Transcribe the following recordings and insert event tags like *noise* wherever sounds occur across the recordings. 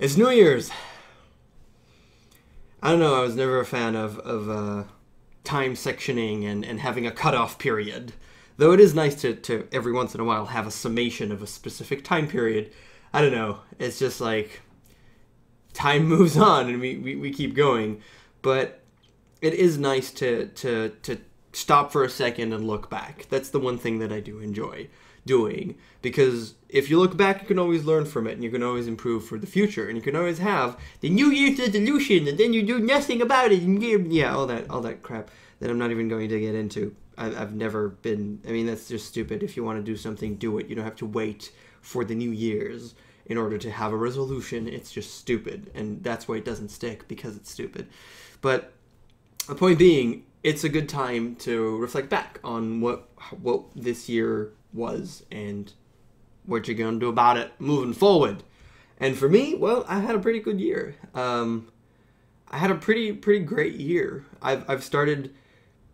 It's New Year's. I don't know. I was never a fan of of uh, time sectioning and, and having a cutoff period. Though it is nice to, to every once in a while have a summation of a specific time period. I don't know. It's just like time *laughs* moves on and we, we, we keep going. But it is nice to, to, to stop for a second and look back. That's the one thing that I do enjoy doing. Because if you look back you can always learn from it and you can always improve for the future and you can always have the new year's resolution and then you do nothing about it and yeah all that all that crap that i'm not even going to get into. I, i've never been i mean that's just stupid. If you want to do something do it. You don't have to wait for the new year's in order to have a resolution. It's just stupid and that's why it doesn't stick because it's stupid. But the point being it's a good time to reflect back on what what this year was and what you're going to do about it moving forward. And for me, well, I had a pretty good year. Um, I had a pretty pretty great year. I've I've started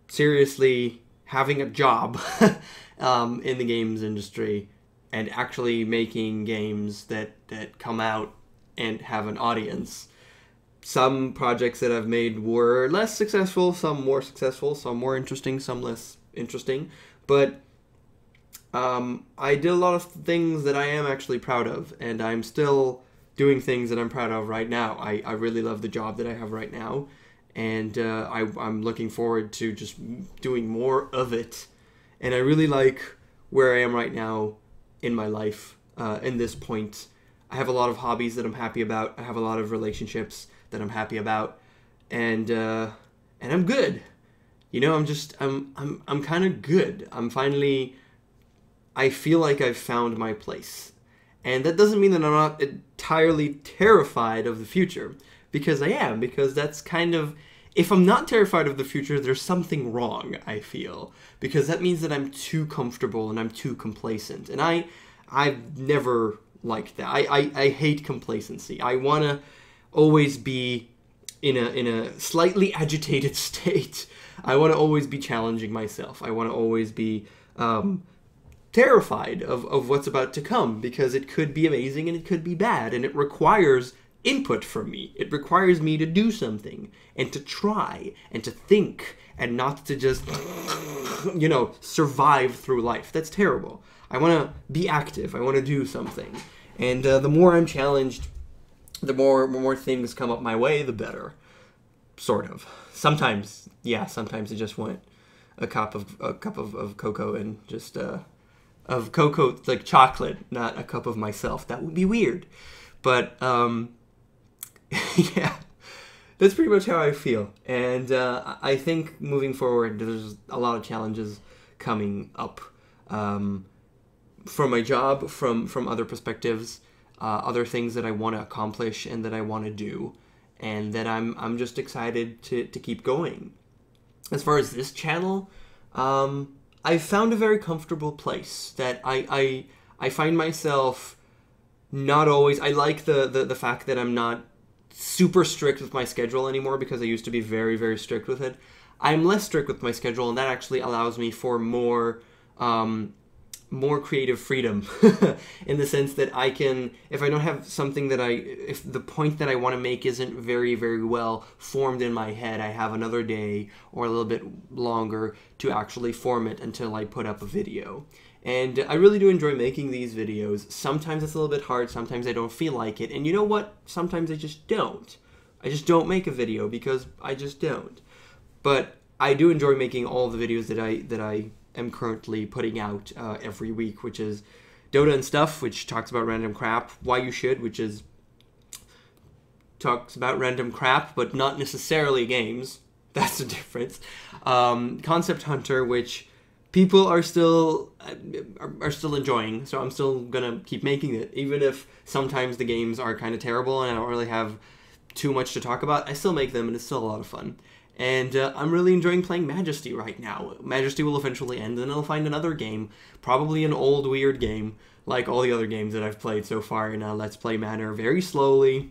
seriously having a job *laughs* um, in the games industry and actually making games that that come out and have an audience. Some projects that I've made were less successful, some more successful, some more interesting, some less interesting. But um, I did a lot of things that I am actually proud of, and I'm still doing things that I'm proud of right now. I, I really love the job that I have right now, and uh, I, I'm looking forward to just doing more of it. And I really like where I am right now in my life, uh, in this point. I have a lot of hobbies that I'm happy about. I have a lot of relationships that I'm happy about, and uh, and I'm good. You know, I'm just I'm I'm I'm kind of good. I'm finally I feel like I've found my place. And that doesn't mean that I'm not entirely terrified of the future, because I am, because that's kind of. If I'm not terrified of the future, there's something wrong, I feel. Because that means that I'm too comfortable and I'm too complacent. And I. I've never liked that. I, I, I hate complacency. I want to always be in a in a slightly agitated *laughs* state. I want to always be challenging myself. I want to always be um, terrified of, of what's about to come because it could be amazing and it could be bad and it requires input from me. It requires me to do something and to try and to think and not to just, *laughs* you know, survive through life. That's terrible. I want to be active. I want to do something. And uh, the more I'm challenged, the more more things come up my way, the better. Sort of. Sometimes, yeah. Sometimes I just want a cup of a cup of, of cocoa and just uh, of cocoa, like chocolate, not a cup of myself. That would be weird. But um, *laughs* yeah, that's pretty much how I feel. And uh, I think moving forward, there's a lot of challenges coming up um, from my job, from from other perspectives, uh, other things that I want to accomplish and that I want to do, and that I'm I'm just excited to to keep going. As far as this channel, um, I've found a very comfortable place that I I I find myself not always I like the, the the fact that I'm not super strict with my schedule anymore because I used to be very very strict with it. I'm less strict with my schedule and that actually allows me for more um, more creative freedom *laughs* in the sense that I can if I don't have something that I if the point that I want to make isn't very very well formed in my head I have another day or a little bit longer to actually form it until I put up a video. And I really do enjoy making these videos. Sometimes it's a little bit hard sometimes I don't feel like it. And you know what? Sometimes I just don't. I just don't make a video because I just don't. But I do enjoy making all the videos that I that I am currently putting out uh, every week, which is Dota and Stuff, which talks about random crap, Why You Should, which is talks about random crap, but not necessarily games. *laughs* That's the difference. Um, Concept Hunter, which people are still are, are still enjoying, so I'm still gonna keep making it, even if sometimes the games are kind of terrible and I don't really have too much to talk about. I still make them, and it's still a lot of fun and uh, I'm really enjoying playing Majesty right now. Majesty will eventually end, and I'll find another game, probably an old weird game, like all the other games that I've played so far in uh, Let's Play manner, very slowly,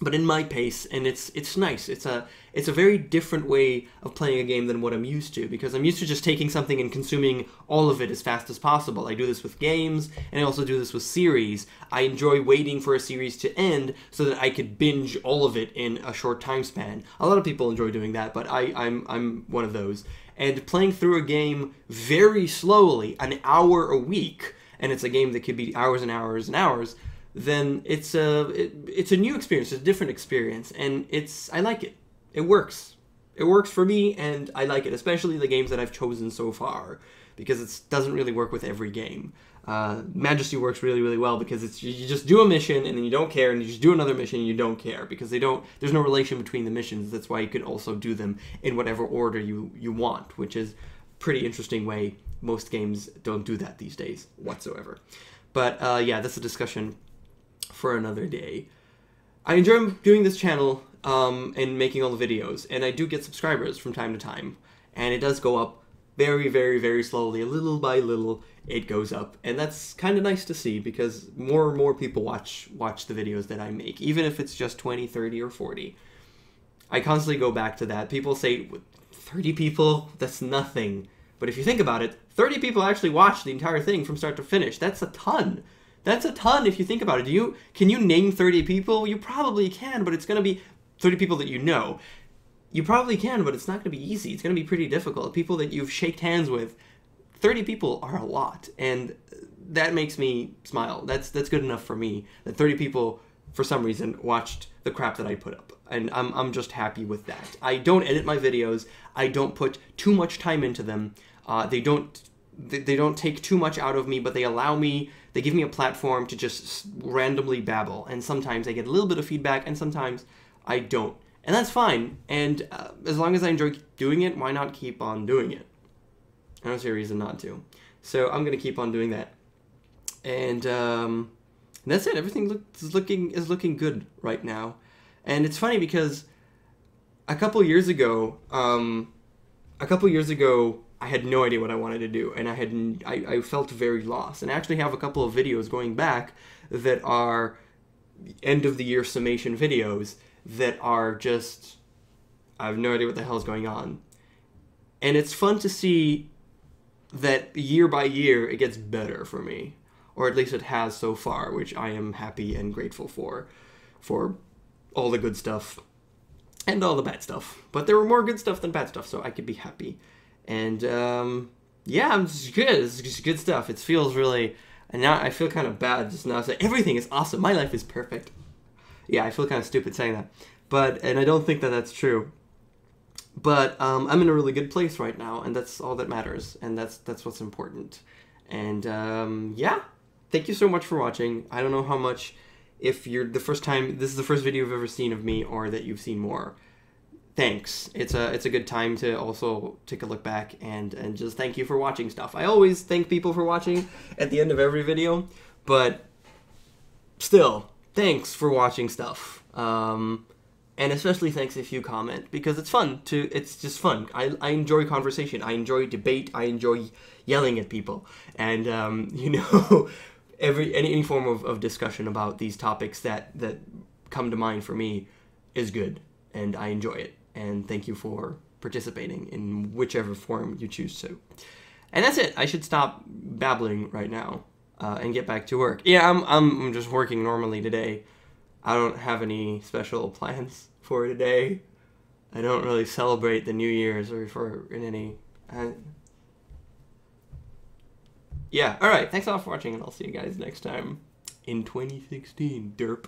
but in my pace and it's it's nice. It's a it's a very different way of playing a game than what i'm used to because i'm used to just taking something and consuming all of it as fast as possible. I do this with games and i also do this with series. I enjoy waiting for a series to end so that i could binge all of it in a short time span. A lot of people enjoy doing that but i i'm i'm one of those. And playing through a game very slowly an hour a week and it's a game that could be hours and hours and hours then it's a it, it's a new experience, it's a different experience, and it's I like it. It works. It works for me, and I like it, especially the games that I've chosen so far, because it doesn't really work with every game. Uh, Majesty works really, really well because it's you just do a mission and then you don't care, and you just do another mission and you don't care because they don't. There's no relation between the missions. That's why you can also do them in whatever order you you want, which is pretty interesting way. Most games don't do that these days whatsoever. But uh, yeah, that's a discussion for another day. I enjoy doing this channel um, and making all the videos, and I do get subscribers from time to time, and it does go up very, very, very slowly, a little by little. It goes up, and that's kind of nice to see because more and more people watch watch the videos that I make, even if it's just 20, 30, or 40. I constantly go back to that. People say 30 people, that's nothing. But if you think about it, 30 people actually watch the entire thing from start to finish. That's a ton. That's a ton if you think about it. Do you can you name 30 people? You probably can, but it's going to be 30 people that you know. You probably can, but it's not going to be easy. It's going to be pretty difficult. People that you've shaked hands with, 30 people are a lot, and that makes me smile. That's that's good enough for me. That 30 people for some reason watched the crap that I put up. And I'm I'm just happy with that. I don't edit my videos. I don't put too much time into them. Uh, they don't they, they don't take too much out of me, but they allow me they give me a platform to just randomly babble, and sometimes I get a little bit of feedback, and sometimes I don't. And that's fine. And uh, as long as I enjoy doing it, why not keep on doing it? I don't see a reason not to. So I'm gonna keep on doing that. And, um, that's it. Everything look, is looking is looking good right now. And it's funny because a couple years ago, um, a couple years ago, I had no idea what I wanted to do, and I had I, felt very lost. And I actually have a couple of videos going back that are end of the year summation videos that are just I have no idea what the hell is going on. And it's fun to see that year by year it gets better for me, or at least it has so far, which I am happy and grateful for, for all the good stuff and all the bad stuff. But there were more good stuff than bad stuff, so I could be happy and um, yeah, it's good. It's just good stuff. It feels really, and now I feel kind of bad just now. Saying everything is awesome. My life is perfect. Yeah, I feel kind of stupid saying that, but and I don't think that that's true. But um, I'm in a really good place right now, and that's all that matters, and that's that's what's important. And um, yeah, thank you so much for watching. I don't know how much, if you're the first time, this is the first video you've ever seen of me, or that you've seen more thanks. It's a it's a good time to also take a look back and and just thank you for watching stuff. I always thank people for watching at the end of every video, but still, thanks for watching stuff. Um, and especially thanks if you comment because it's fun to it's just fun. I, I enjoy conversation. I enjoy debate. I enjoy yelling at people. And um, *laughs* you know, every any, any form of, of discussion about these topics that that come to mind for me is good and I enjoy it and thank you for participating in whichever form you choose to. And that's it. I should stop babbling right now uh, and get back to work. Yeah, I'm, I'm just working normally today. I don't have any special plans for today. I don't really celebrate the New Year's or for in any. Uh... yeah, alright. Thanks a lot for watching, and I'll see you guys next time in 2016. Derp.